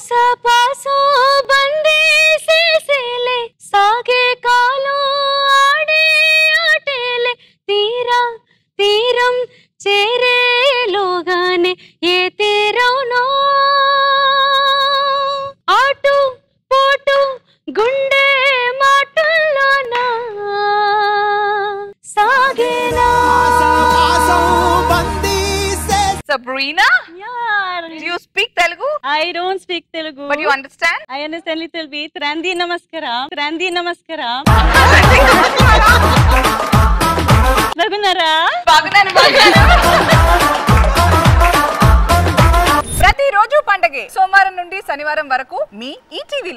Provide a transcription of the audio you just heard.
ఆశ Paso బందేసేసేలే సాగే కాలం ఆడే ఆటేలే. తీరా తీరం చేరేలోగానే ఏ తీరవునో ఆటు పోటు గుండె మాటల్లోనా సాగేనా. speak I don't speak Telugu but you understand I understand little B త్రంది నమస్కారం త్రంది నమస్కారం బాగున్నారా? బాగున్నాను ప్రతిరోజు పండగే సోమవారం నుండి శనివారం వరకు మీ ఈటీవీ